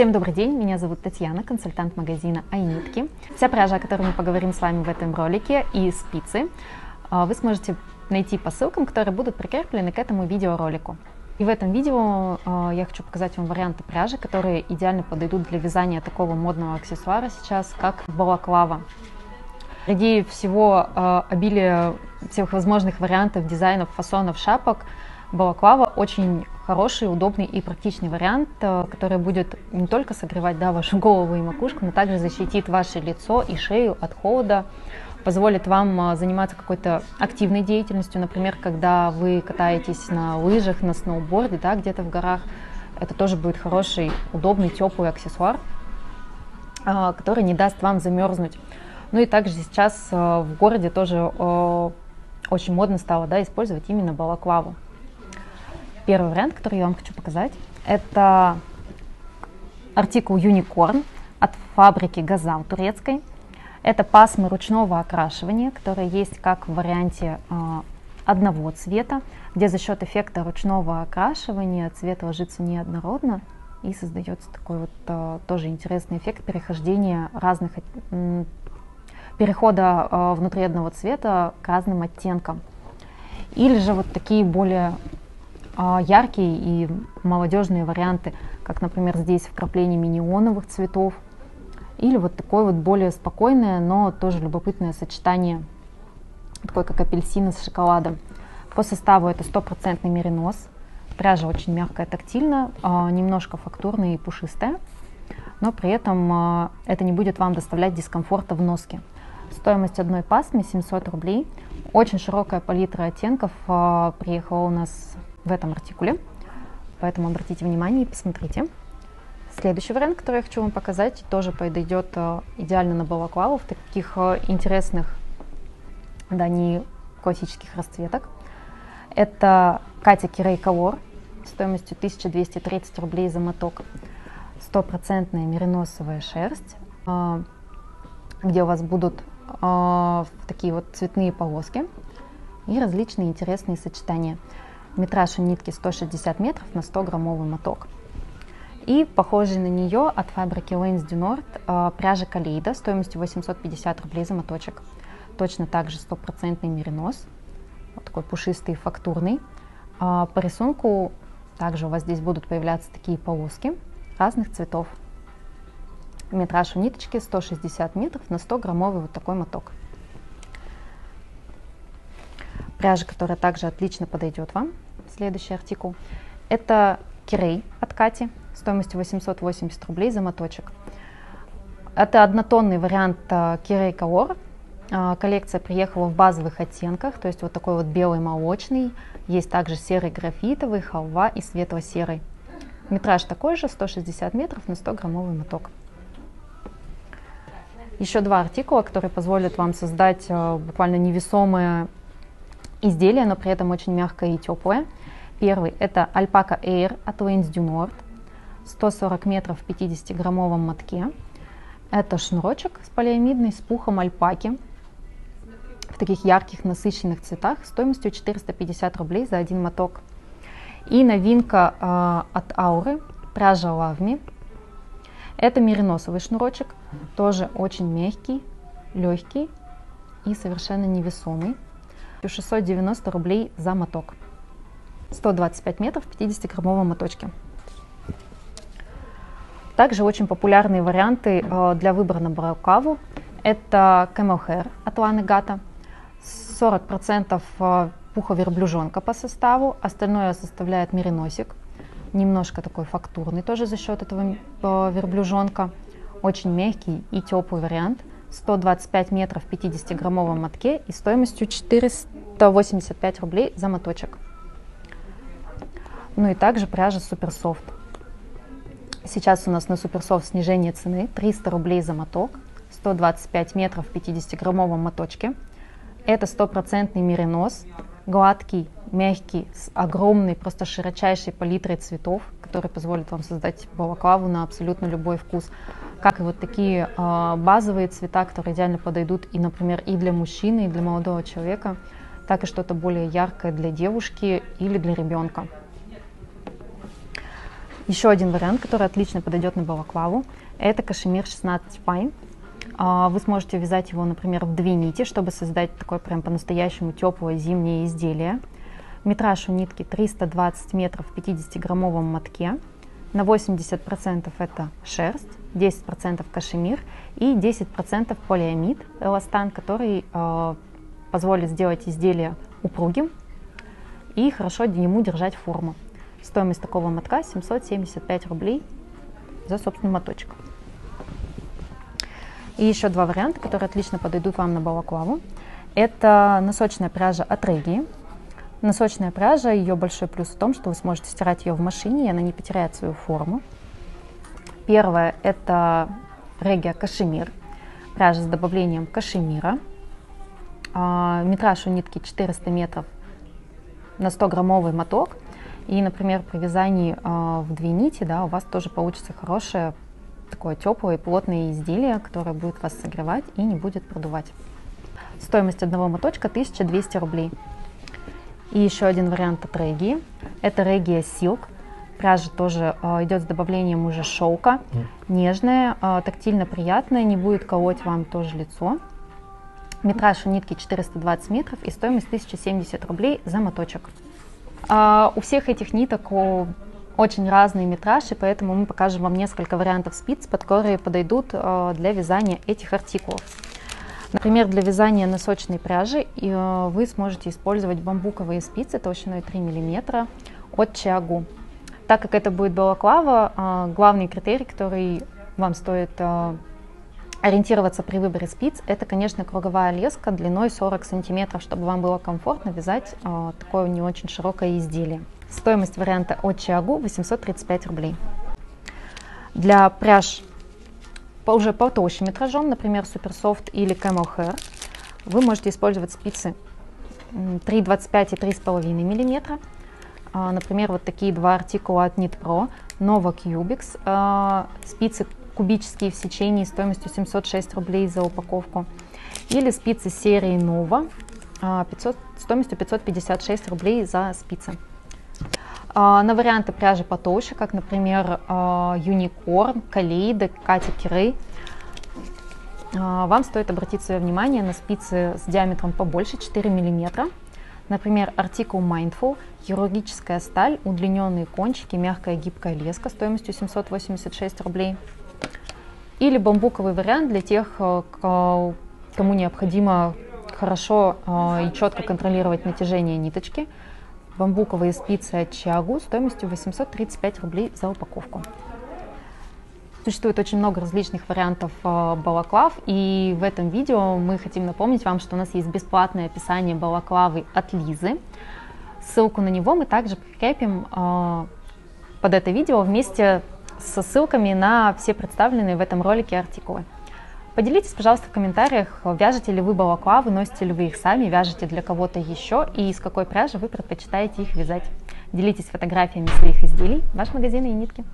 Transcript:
Всем добрый день, меня зовут Татьяна, консультант магазина Айнитки. Вся пряжа, о которой мы поговорим с вами в этом ролике, и спицы, а, вы сможете найти по ссылкам, которые будут прикреплены к этому видеоролику. И в этом видео э, я хочу показать вам варианты пряжи, которые идеально подойдут для вязания такого модного аксессуара сейчас, как балаклава. Среди всего э, обилия всех возможных вариантов дизайнов, фасонов шапок, балаклава очень хороший, удобный и практичный вариант, э, который будет не только согревать да, вашу голову и макушку, но также защитит ваше лицо и шею от холода, позволит вам а, заниматься какой-то активной деятельностью, например, когда вы катаетесь на лыжах, на сноуборде, да, где-то в горах, это тоже будет хороший, удобный, теплый аксессуар, а, который не даст вам замерзнуть. Ну и также сейчас в городе тоже очень модно стало да, использовать именно балаклаву. Первый вариант, который я вам хочу показать, это артикул Unicorn от фабрики Газам турецкой. Это пасмы ручного окрашивания, которые есть как в варианте э, одного цвета, где за счет эффекта ручного окрашивания цвет ложится неоднородно и создается такой вот э, тоже интересный эффект перехождения разных, перехода э, внутри одного цвета к разным оттенкам. Или же вот такие более яркие и молодежные варианты, как, например, здесь вкрапление мини-ионовых цветов – или вот такое вот более спокойное, но тоже любопытное сочетание, такое как апельсины с шоколадом. По составу это стопроцентный меринос. Пряжа очень мягкая, тактильная, немножко фактурная и пушистая, но при этом а, это не будет вам доставлять дискомфорта в носке. Стоимость одной пасмы 700 рублей. Очень широкая палитра оттенков а, приехала у нас в этом артикуле, поэтому обратите внимание и посмотрите. Следующий вариант, который я хочу вам показать, тоже подойдет э, идеально на балаклаву в таких э, интересных, да, не классических расцветок. Это Катя Кирей Color стоимостью 1230 рублей за моток. Стопроцентная мериносовая шерсть, э, где у вас будут такие вот цветные полоски и различные интересные сочетания. Метраж у нитки 160 метров на 100 граммовый моток. И похожий на нее от фабрики Lanes du Nord э, пряжа Калейда стоимостью 850 рублей за моточек. Точно так же стопроцентный меринос, вот такой пушистый, фактурный. А по рисунку также у вас здесь будут появляться такие полоски разных цветов. Метраж у ниточки 160 метров на 100 граммовый вот такой моток. Пряжа, которая также отлично подойдет вам. Следующий артикул. Это Кирей от Кати стоимостью 880 рублей за моточек. Это однотонный вариант Кирей Color. А, коллекция приехала в базовых оттенках, то есть вот такой вот белый молочный. Есть также серый графитовый, халва и светло-серый. Метраж такой же, 160 метров на 100 граммовый моток. Еще два артикула, которые позволят вам создать а, буквально невесомое изделие, но при этом очень мягкое и теплое. Первый это Alpaca Air от Lanes du Nord. 140 метров в 50-граммовом мотке. Это шнурочек с полиамидной, с пухом альпаки в таких ярких насыщенных цветах стоимостью 450 рублей за один моток. И новинка э, от Ауры, пряжа Me. Это мериносовый шнурочек, тоже очень мягкий, легкий и совершенно невесомый. 690 рублей за моток. 125 метров в 50-граммовом моточке. Также очень популярные варианты э, для выбора на барокаву. Это Camel Hair от Ланы Гата. 40% э, пуха верблюжонка по составу, остальное составляет мериносик. Немножко такой фактурный тоже за счет этого э, верблюжонка. Очень мягкий и теплый вариант. 125 метров в 50-граммовом мотке и стоимостью 485 рублей за моточек. Ну и также пряжа Supersoft. Сейчас у нас на Supersoft снижение цены 300 рублей за моток, 125 метров в 50-граммовом моточке. Это стопроцентный меринос, гладкий, мягкий, с огромной, просто широчайшей палитрой цветов, который позволит вам создать балаклаву на абсолютно любой вкус. Как и вот такие э, базовые цвета, которые идеально подойдут и, например, и для мужчины, и для молодого человека, так и что-то более яркое для девушки или для ребенка. Еще один вариант, который отлично подойдет на балаклаву, это кашемир 16 Fine. А, вы сможете вязать его, например, в две нити, чтобы создать такое прям по-настоящему теплое зимнее изделие. Метраж у нитки 320 метров в 50-граммовом мотке. На 80% это шерсть, 10% кашемир и 10% полиамид, эластан, который э, позволит сделать изделие упругим и хорошо ему держать форму. Стоимость такого мотка 775 рублей за собственный моточек. И еще два варианта, которые отлично подойдут вам на балаклаву. Это носочная пряжа от Регии. Носочная пряжа, ее большой плюс в том, что вы сможете стирать ее в машине, и она не потеряет свою форму. Первое – это Регия Кашемир. Пряжа с добавлением кашемира. А, метраж у нитки 400 метров на 100-граммовый моток. И, например, при вязании э, в две нити да, у вас тоже получится хорошее, такое теплое и плотное изделие, которое будет вас согревать и не будет продувать. Стоимость одного моточка 1200 рублей. И еще один вариант от Регии. Это Регия Silk. Пряжа тоже э, идет с добавлением уже шелка. Нежная, э, тактильно приятная, не будет колоть вам тоже лицо. Метраж у нитки 420 метров и стоимость 1070 рублей за моточек. А, у всех этих ниток очень разные метражи, поэтому мы покажем вам несколько вариантов спиц, под которые подойдут для вязания этих артикулов. Например, для вязания носочной пряжи а, вы сможете использовать бамбуковые спицы толщиной 3 мм от Чиагу. Так как это будет балаклава, а, главный критерий, который вам стоит ориентироваться при выборе спиц, это, конечно, круговая леска длиной 40 сантиметров, чтобы вам было комфортно вязать э, такое не очень широкое изделие. Стоимость варианта от Чиагу 835 рублей. Для пряж уже потолще метражом, например, Суперсофт или Camel Hair, вы можете использовать спицы 3,25 и 3,5 мм. А, например, вот такие два артикула от Knit Pro, Nova Cubics, а, спицы кубические в сечении стоимостью 706 рублей за упаковку. Или спицы серии Nova 500, а, стоимостью 556 рублей за спицы. А, на варианты пряжи потолще, как, например, а, Unicorn, Калейда, Катя Кирей, вам стоит обратить свое внимание на спицы с диаметром побольше 4 мм. Например, артикул Mindful, хирургическая сталь, удлиненные кончики, мягкая гибкая леска стоимостью 786 рублей. Или бамбуковый вариант для тех, кому необходимо хорошо и четко контролировать натяжение ниточки. Бамбуковые спицы от Чиагу стоимостью 835 рублей за упаковку. Существует очень много различных вариантов э, балаклав, и в этом видео мы хотим напомнить вам, что у нас есть бесплатное описание балаклавы от Лизы. Ссылку на него мы также прикрепим под это видео вместе со ссылками на все представленные в этом ролике артикулы. Поделитесь, пожалуйста, в комментариях, вяжете ли вы балаклавы, носите ли вы их сами, вяжете для кого-то еще и из какой пряжи вы предпочитаете их вязать. Делитесь фотографиями своих изделий. Ваш магазин и нитки.